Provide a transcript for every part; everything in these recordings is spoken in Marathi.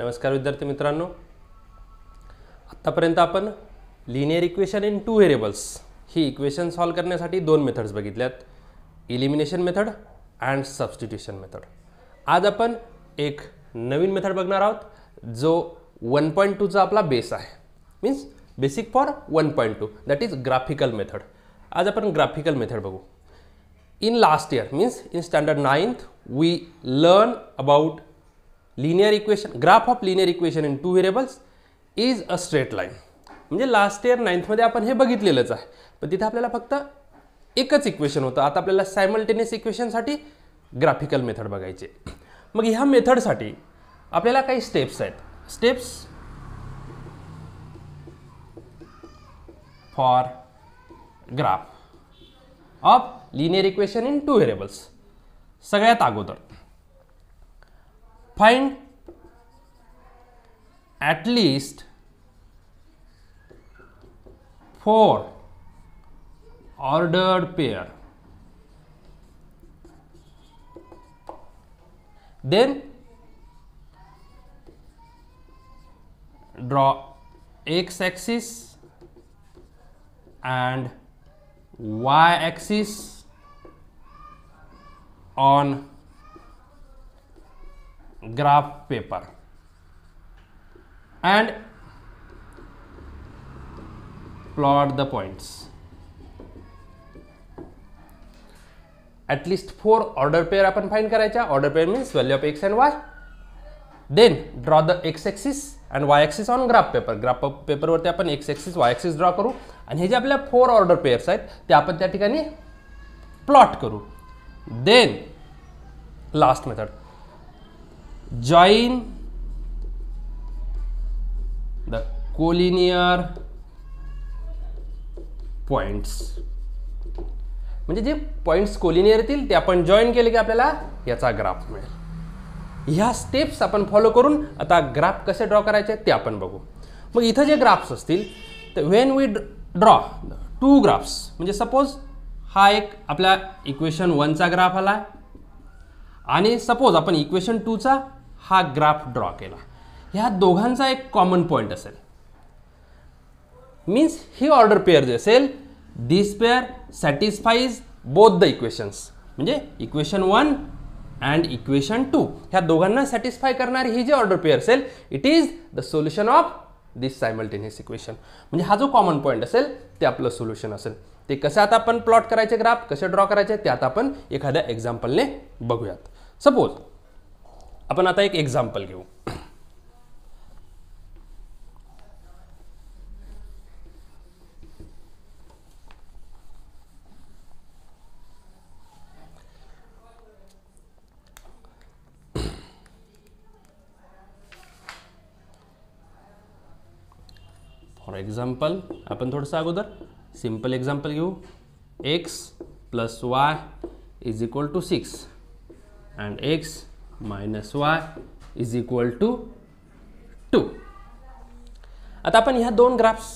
नमस्कार विद्यार्थी मित्रांनो आत्तापर्यंत आपण linear equation in two variables he equation solve करण्यासाठी दोन मेथड्स बघितल्यात elimination method and substitution method आज आपण एक नवीन मेथड बघणार आहोत जो वन पॉईंट टूचा आपला बेस आहे means basic for one point two that is graphical method आज आपण ग्राफिकल मेथड बघू in last year means in standard ninth we learn about linear equation graph of linear equation in two variables is a straight line म्हणजे लास्ट इयर नाईन्थमध्ये आपण हे बघितलेलंच आहे पण तिथे आपल्याला फक्त एकच इक्वेशन होतं आता आपल्याला सायमल्टेनियस इक्वेशनसाठी ग्राफिकल मेथड बघायचे मग ह्या मेथडसाठी आपल्याला काही स्टेप्स आहेत steps for graph of linear equation in two variables सगळ्यात अगोदर find at least 4 ordered pair then draw x axis and y axis on graph paper and plot the points. at four order pair आपण फाईंड करायच्या order pair means value of X and Y then draw the X axis and Y axis on graph paper graph पेपरवरती आपण X axis Y axis draw करू आणि हे जे आपल्या फोर ऑर्डर पेयर्स आहेत ते आपण त्या ठिकाणी प्लॉट करू then last method join the collinear points म्हणजे जे पॉइंट्स कोलिनियर येतील ते आपण जॉईन केले की आपल्याला याचा ग्राफ मिळेल ह्या स्टेप्स आपण फॉलो करून आता ग्राफ कसे ड्रॉ करायचे ते आपण बघू मग इथं जे ग्राफ्स असतील तर when we draw two graphs म्हणजे सपोज हा एक आपला इक्वेशन वनचा ग्राफ आला आणि सपोज आपण इक्वेशन टूचा हा ग्राफ ड्रॉ केला ह्या दोघांचा एक कॉमन पॉईंट असेल मीन्स ही ऑर्डर पेअर जे असेल this pair satisfies both the equations म्हणजे equation one and equation two ह्या दोघांना सॅटिस्फाय करणारी ही जी ऑर्डर पेअर असेल it is the solution of this simultaneous equation म्हणजे हा जो कॉमन पॉईंट असेल ते आपलं सोल्युशन असेल ते कसं आता आपण प्लॉट करायचे ग्राफ कसे ड्रॉ करायचे ते आता आपण एखाद्या एक्झाम्पलने बघूयात सपोज आपण आता एक एक्झाम्पल घेऊ फॉर एक्झाम्पल आपण थोडंसं अगोदर सिम्पल एक्झाम्पल घेऊ X plus Y is equal to six and X minus Y is equal to two आता आपण ह्या दोन ग्राफ्स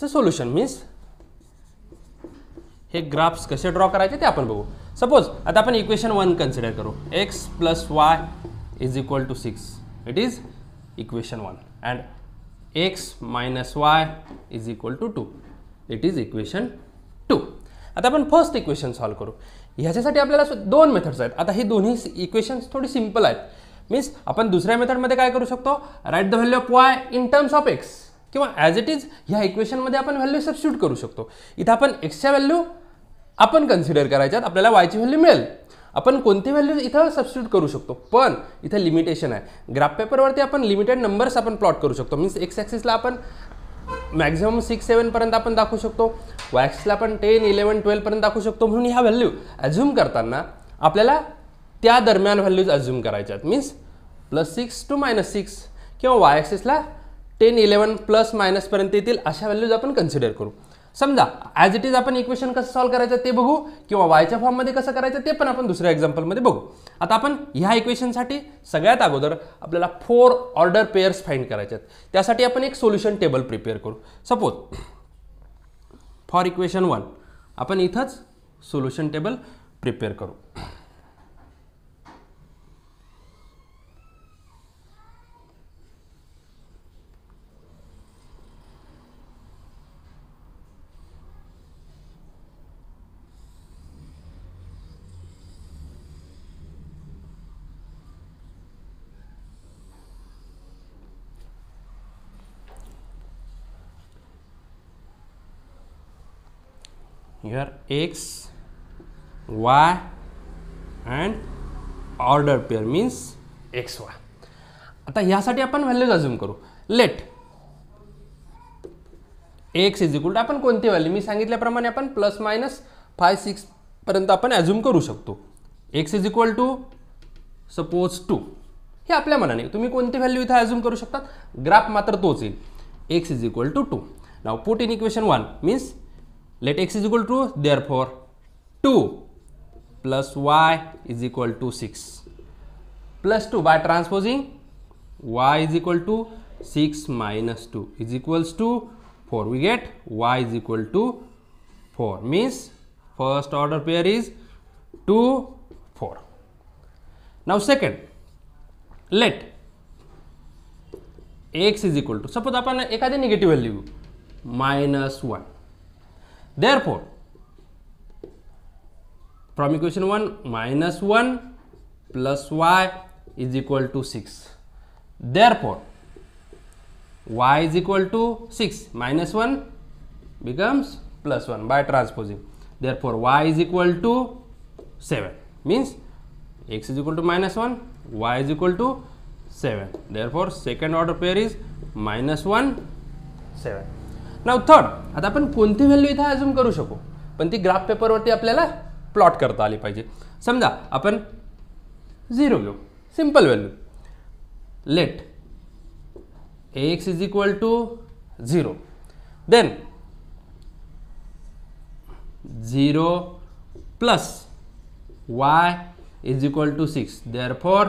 च सोल्युशन मीन्स हे ग्राफ्स कसे ड्रॉ करायचे ते आपण बघू सपोज आता आपण इक्वेशन वन कन्सिडर करू X plus Y is equal to six it is equation one and X minus Y is equal to two it is equation two आता आपण फर्स्ट इक्वेशन सॉल्व्ह करू ह्याच्यासाठी आपल्याला दोन मेथड्स आहेत आता ही दोन्ही इक्वेशन्स थोडी सिम्पल आहेत मीन्स आपण दुसऱ्या मेथडमध्ये काय करू शकतो write the value of y in terms of x किंवा ॲज इट इज ह्या इक्वेशनमध्ये आपण व्हॅल्यू सबस्टिट्यूट करू शकतो इथं आपण एक्सच्या व्हॅल्यू आपण कन्सिडर करायच्यात आपल्याला वायची व्हॅल्यू मिळेल आपण कोणती व्हॅल्यू इथं सबस्ट्यूट करू शकतो पण इथं लिमिटेशन आहे ग्राफ पेपरवरती आपण लिमिटेड नंबर्स आपण प्लॉट करू शकतो मीन्स एक्स ॲक्सिसला आपण मॅक्झिमम सिक्स सेवनपर्यंत आपण दाखवू शकतो वॅक्सला आपण टेन इलेवन ट्वेल्वपर्यंत दाखवू शकतो म्हणून ह्या व्हॅल्यू अज्युम करताना आपल्याला त्या दरम्यान व्हॅल्यूज अज्युम करायच्या आहेत means plus six two minus six किंवा वाय एसला टेन इलेवन प्लस मायनसपर्यंत येतील अशा व्हॅल्यूज आपण कन्सिडर करू समजा ॲज इट इज आपण इक्वेशन कसं सॉल्व्ह करायचं ते बघू किंवा वायच्या फॉर्ममध्ये कसं करायचं ते पण आपण दुसऱ्या एक्झाम्पलमध्ये बघू आता आपण ह्या इक्वेशनसाठी सगळ्यात अगोदर आपल्याला फोर ऑर्डर पेयर्स फाईंड करायच्यात त्यासाठी आपण एक सोल्युशन टेबल प्रिपेअर करू सपोज फॉर इक्वेशन वन आपण इथंच सोल्युशन टेबल प्रिपेअर करू here x y and order pair means x y आता ह्यासाठी आपण व्हॅल्यूज अज्युम करू let x is equal to आपण कोणती व्हॅल्यू मी सांगितल्याप्रमाणे आपण प्लस मायनस फाय सिक्सपर्यंत आपण ॲज्युम करू शकतो x is equal to suppose two हे आपल्या मनाने तुम्ही कोणती व्हॅल्यू इथं ॲज्युम करू शकतात ग्राफ मात्र तोच येईल x is equal to two now put in equation one means let x is equal to therefore 2 plus y is equal to 6 plus 2 by transposing y is equal to 6 minus 2 is equals to 4 we get y is equal to 4 means first order pair is 2 4 now second let x is equal to suppose upon a negative value minus 1 Therefore, from equation 1 minus 1 plus y is equal to 6. Therefore, y is equal to 6 minus 1 becomes plus 1 by transposing. Therefore, y is equal to 7 means x is equal to minus 1, y is equal to 7. Therefore, second order pair is minus 1, 7. Now third आता आपण कोणती व्हॅल्यू इथे अजून करू शकू पण ती ग्राफ पेपरवरती आपल्याला प्लॉट करता आली पाहिजे समजा आपण झिरो घेऊ simple value let x is equal to zero then zero plus y is equal to six therefore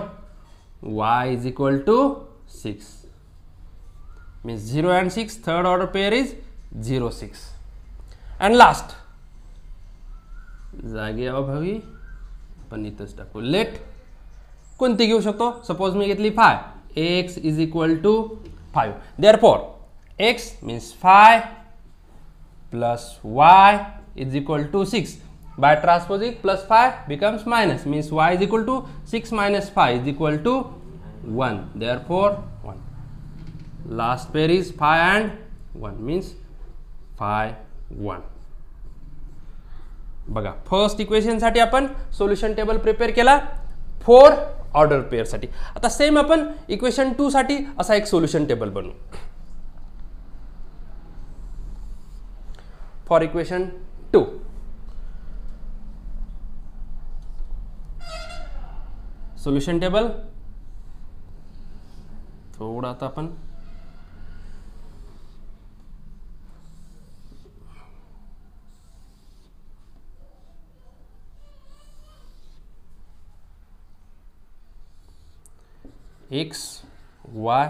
y is equal to six means zero and six third order pair is zero six and last जागे अभावी पण इथंच टाकू लेट कोणती घेऊ शकतो सपोज मी घेतली five x is equal to five therefore x means five plus y is equal to six by transposing plus five becomes minus means y is equal to six minus five is equal to one therefore last pair is 5 and 1 means 5 1 बघा फर्स्ट इक्वेशनसाठी आपण सोल्युशन टेबल प्रिपेअर केला फोर ऑर्डर पेअरसाठी आता सेम आपण इक्वेशन साठी असा एक सोल्युशन टेबल बनवू for equation two solution table थोडा आता आपण x y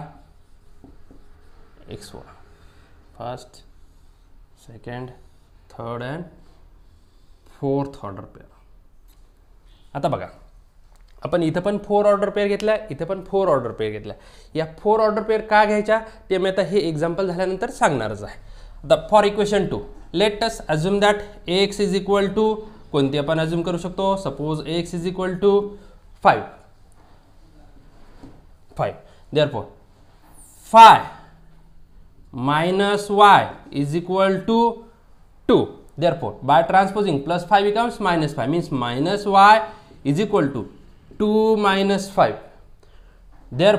x y first second third and fourth order pair आता बघा आपण इथं पण फोर ऑर्डर पेअर घेतला इथं पण फोर ऑर्डर पेअर घेतला या फोर ऑर्डर पेअर का घ्यायच्या ते मी आता हे एक्झाम्पल झाल्यानंतर सांगणारच आहे the for equation two let's assume that x is equal to कोणती आपण अज्युम करू शकतो suppose x is equal to five 5. Therefore, phi minus y is equal to 2. Therefore, by transposing plus 5 becomes minus 5 means minus y is equal to 2 minus 5.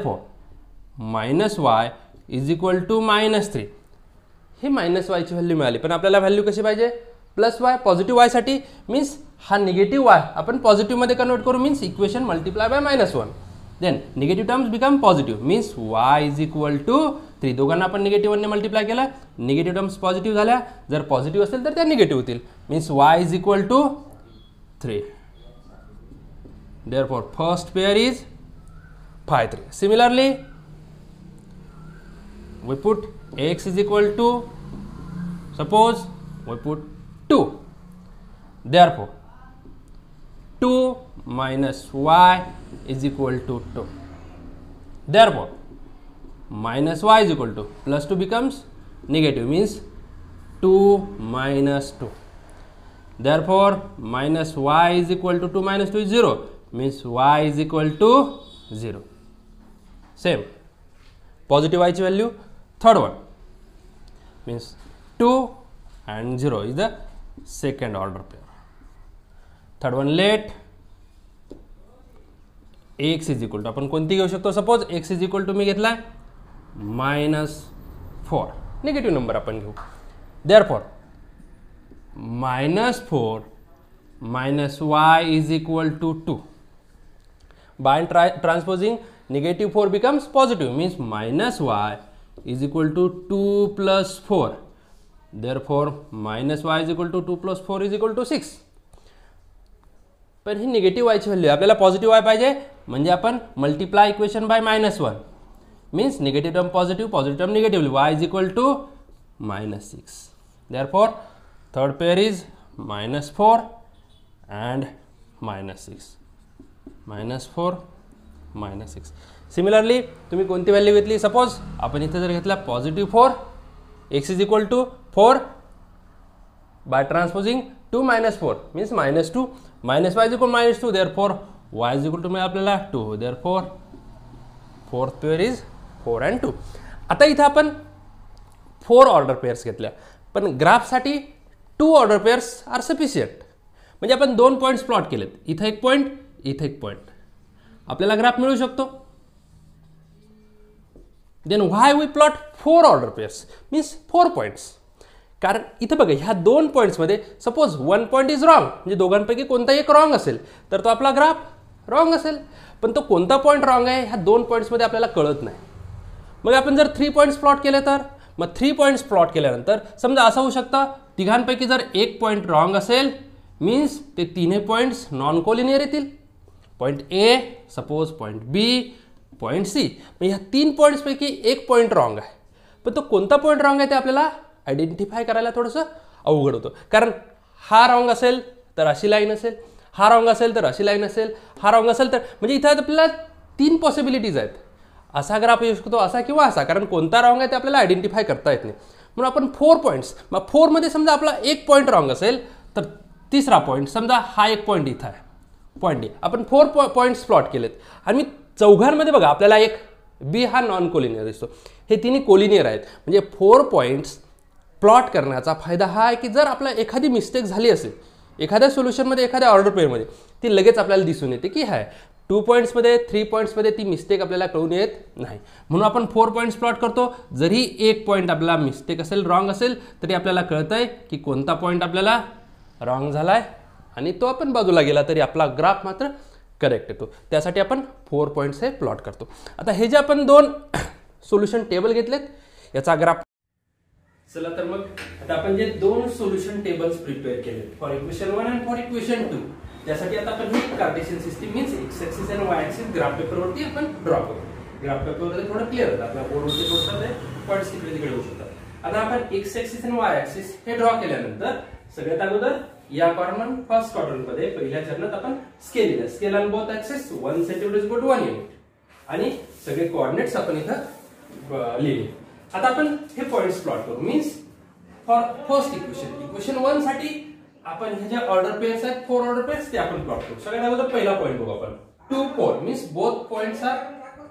Four minus y is equal to minus three हे मायनस वायची व्हॅल्यू मिळाली पण आपल्याला व्हॅल्यू कशी पाहिजे प्लस वाय पॉझिटिव्ह वायसाठी मीन्स हा निगेटिव्ह वाय आपण पॉझिटिव्हमध्ये कन्वर्ट करू means equation multiply by minus one then negative terms become positive means y is equal to three दोघांना आपण निगेटिव्ह वनने मल्टिप्लाय केला निगेटिव्ह टर्म्स पॉझिटिव्ह झाल्या जर पॉझिटिव्ह असेल तर त्या निगेटिव्ह होतील means y is equal to three first pair is five three similarly we put x is equal to suppose we put two therefore two minus y is equal to 2. Therefore, minus y is equal to plus 2 becomes negative means 2 minus 2. Therefore, minus y is equal to 2 minus 2 is 0 means y is equal to 0. Same positive y value third one means 2 and 0 is the second order pair. Third one late x is equal to आपण कोणती घेऊ शकतो suppose x is equal to मी घेतला मायनस फोर निगेटिव्ह नंबर आपण घेऊ therefore minus four minus y is equal to two by ट्रा transposing negative four becomes positive means minus y is equal to two plus four therefore minus y is equal to two plus four is equal to six पण ही निगेटिव्ह वायची व्हॅल्यू आपल्याला पॉझिटिव्ह वाय पाहिजे म्हणजे आपण multiply equation by minus one means negative term positive positive term negative y is equal to minus six therefore third pair is minus four and minus six minus four minus six similarly तुम्ही कोणती व्हॅल्यू घेतली सपोज आपण इथे जर घेतला positive four x is equal to four by transposing two minus four means minus two minus y is minus two therefore y two मिळेल आपल्याला two therefore four pair is four and two आता इथं आपण फोर ऑर्डर पेअर्स घेतल्या पण ग्राफसाठी two order pairs are sufficient म्हणजे आपण दोन पॉईंट्स प्लॉट केलेत इथं एक पॉईंट इथं एक पॉईंट आपल्याला ग्राफ मिळू शकतो then why we plot four order pairs means four points कारण इथं बघा ह्या दोन पॉईंट्समध्ये suppose one point is wrong म्हणजे दोघांपैकी कोणता एक रॉंग असेल तर तो आपला ग्राफ रॉंग असेल पण तो कोणता पॉईंट रॉंग आहे ह्या दोन पॉईंट्समध्ये आपल्याला कळत नाही मग आपण जर थ्री पॉईंट्स प्लॉट केले तर मग थ्री पॉईंट्स प्लॉट केल्यानंतर समजा असं होऊ शकतं तिघांपैकी जर एक पॉईंट रॉंग असेल मीन्स ते तिन्ही पॉईंट्स नॉन कोलिनियर येतील point A suppose point B point C मग ह्या तीन पॉईंट्सपैकी एक पॉईंट रॉंग आहे पण तो कोणता पॉईंट रॉंग आहे ते आपल्याला आयडेंटिफाय करायला थोडंसं अवघड होतं कारण हा रॉंग असेल तर अशी लाईन असेल हा रॉंग असेल तर अशी लाईन असेल हा रॉंग असेल तर म्हणजे इथं आपल्याला तीन पॉसिबिलिटीज आहेत असा ग्राफ येऊ शकतो असा किंवा असा कारण कोणता रॉंग आहे ते आपल्याला आयडेंटिफाय करता येत नाही म्हणून आपण फोर पॉईंट्स मग फोरमध्ये समजा आपला एक पॉईंट रॉंग असेल तर तिसरा पॉईंट समजा हा एक पॉईंट इथं आहे पॉईंट डी आपण फोर पॉ पॉईंट्स प्लॉट केलेत आणि चौघांमध्ये बघा आपल्याला एक बी हा नॉन कोलिनियर दिसतो हे तिन्ही कोलिनियर आहेत म्हणजे फोर पॉईंट्स प्लॉट करण्याचा फायदा हा आहे की जर आपला एखादी मिस्टेक झाली असेल एखाद्या सोल्युशनमध्ये एखाद्या ऑर्डर पेरमध्ये ती लगेच आपल्याला दिसून येते की हाय टू पॉईंट्समध्ये थ्री पॉईंट्समध्ये ती मिस्टेक आपल्याला कळून येत नाही म्हणून आपण फोर पॉईंट्स प्लॉट करतो जरी एक पॉईंट आपला मिस्टेक असेल रॉंग असेल तरी आपल्याला कळतं आहे की कोणता पॉईंट आपल्याला रॉंग झाला आहे आणि तो आपण बाजूला गेला तरी आपला ग्राफ मात्र करेक्ट येतो त्यासाठी आपण फोर पॉईंट्स हे प्लॉट करतो आता हे जे आपण दोन सोल्युशन टेबल घेतलेत याचा ग्राफ चला तर मग आता आपण जे दोन सोल्युशन टेबल्स प्रिपेअर केले for equation one and for equation two त्यासाठी आता आपण ही Cartesian system means x axis and y axis graph पेपरवरती आपण ड्रॉ करू ग्राफ पेपरवरती थोडं क्लिअर होतं आपल्या बोर्डवरती पोस्टात आहे पॉईंट्स तिकडे तिकडे होऊ शकतात आता आपण x axis and y axis हे ड्रॉ केल्यानंतर सगळ्यात अगोदर या कॉर्मन फर्स्ट क्वाड्रंट मध्ये पहिल्या चरणात आपण स्केल दिला scale on both axes one centimetre is one unit आणि सगळे कॉर्डिनेट्स आपण इथं लिहिले आता आपण हे पॉइंट प्लॉट करू means for first equation equation one साठी आपण हे जे ऑर्डर पेयर्स आहेत फोर ऑर्डर पेयर्स ते आपण प्लॉट करू सगळ्यात अगोदर पहिला पॉईंट बघू आपण two four means both points are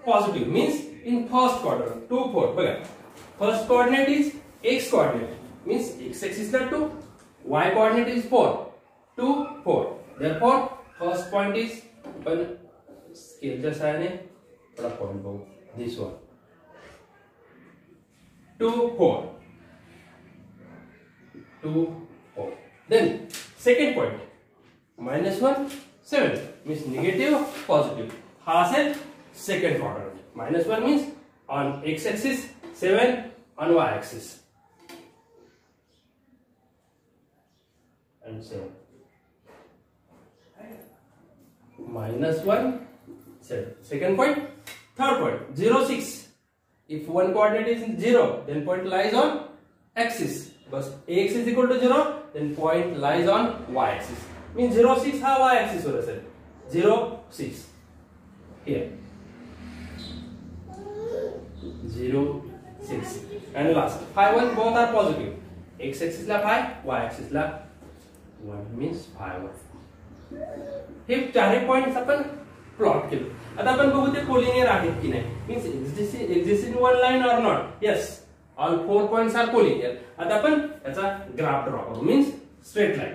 positive means in first quarter two four बघा first coordinate is x coordinate means x x is that two y coordinate is four two four therefore first point is scale स्केलच्या सहाय्याने ने पॉइंट बघू this one 2, 4. 2, 4. Then second point minus 1, 7 means negative, positive. Haas second quadrant. Minus 1 means on x axis, 7 on y axis. And 7. Minus 1, 7. Second Third point, 0, 6. If one coordinate is zero, then point lies on axis. But ax is equal to zero, then point lies on y-axis. Means 0, 6 how y-axis वर say? 0, 6. Here. 0, 6. And last, phi one both are positive. x-axis la phi, y-axis la one means phi one if point points आपण प्लॉट केलं आता आपण बघू ते कोलिनियर आहेत की नाही means existing one line or not yes all four point are collinear आता आपण याचा ग्राफ ड्रॉ करू मीन्स स्ट्रेट लाईन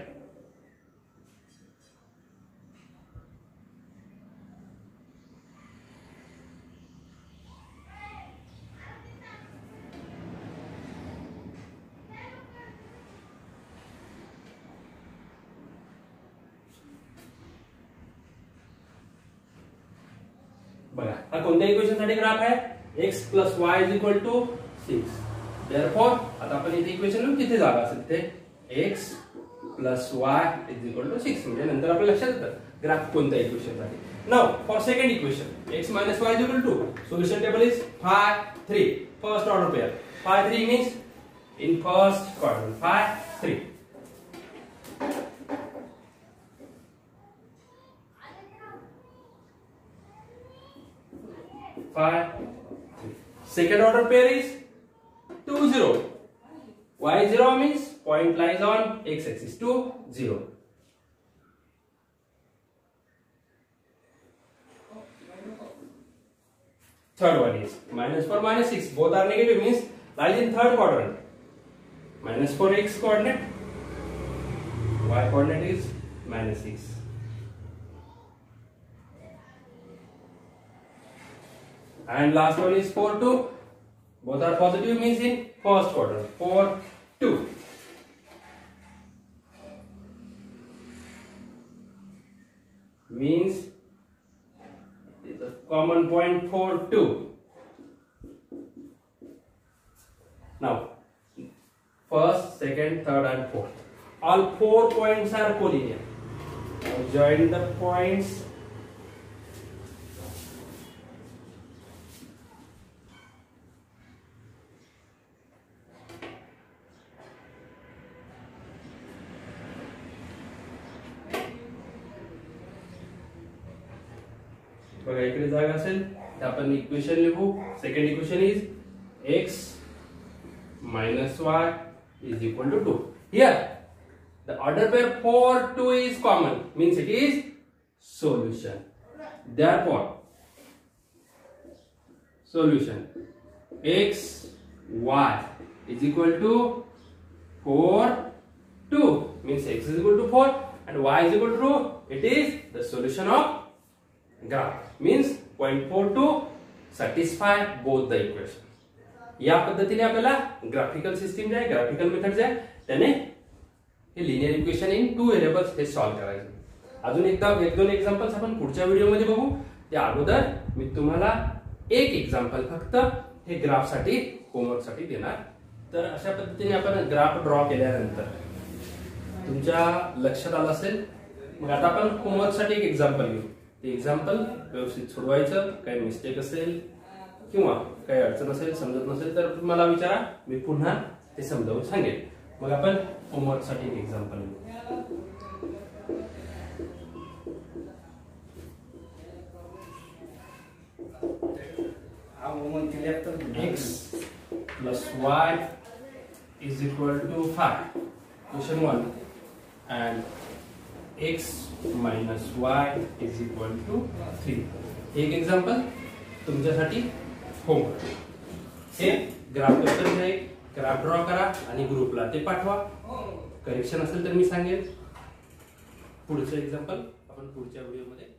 हा कोणत्या इक्वेशन साठी ग्राफ आहे x plus y is equal to six therefore आता आपण इथे इक्वेशन किती जागा असेल ते x plus y is equal to six म्हणजे नंतर आपल्या लक्षात येतं ग्राफ कोणत्या इक्वेशन साठी now for second equation x minus y is equal to solution table is five three first order pair five three means in first quarter five three 5. Second order pair is 2, 0. Y 0 means point lies on x axis, 2, 0. Third one is -4, -6. Both are negative means lies in third quadrant. -4 x coordinate, y coordinate is -6. and last one is 4 2 both are positive means in first quarter 4 2 means the common point 4 2 now first second third and fourth all four points are collinear now join the points बघा इकडे जागा असेल तर आपण इक्वेशन लिहू second equation is x minus y is equal to two the order pair four two is common means it is solution देशन x y is equal to four two means x is equal to four and y is equal to it is the solution of graph means point four two satisfy both the equation या पद्धतीने आपल्याला ग्राफिकल सिस्टीम जे आहे ग्राफिकल मेथड जे आहे त्याने हे linear equation in two variables हे सॉल्व्ह करायचं अजून एकदा एक दोन एक्झाम्पल्स आपण पुढच्या व्हिडिओमध्ये बघू त्या अगोदर मी तुम्हाला एक एक्झाम्पल फक्त हे ग्राफसाठी होमवर्कसाठी देणार तर अशा पद्धतीने आपण ग्राफ ड्रॉ केल्यानंतर तुमच्या लक्षात आलं असेल मग आता आपण होमवर्कसाठी एक एक्झाम्पल घेऊ ते एक्झाम्पल व्यवस्थित सोडवायचं काही मिस्टेक असेल किंवा काही अडचण असेल समजत नसेल तर मला विचारा मी पुन्हा ते समजावून सांगेल मग आपण होमवर्कसाठी एक एक्झाम्पल घेऊ x plus y is equal to 5. Question one and x minus y is equal to three एक एक्झाम्पल तुमच्यासाठी होमवर्क हे ग्राफ पेपर घ्या एक ग्राफ ड्रॉ करा आणि ग्रुपला ते पाठवा करेक्शन हो. असेल तर मी सांगेन पुढचं एक्झाम्पल आपण पुढच्या व्हिडिओमध्ये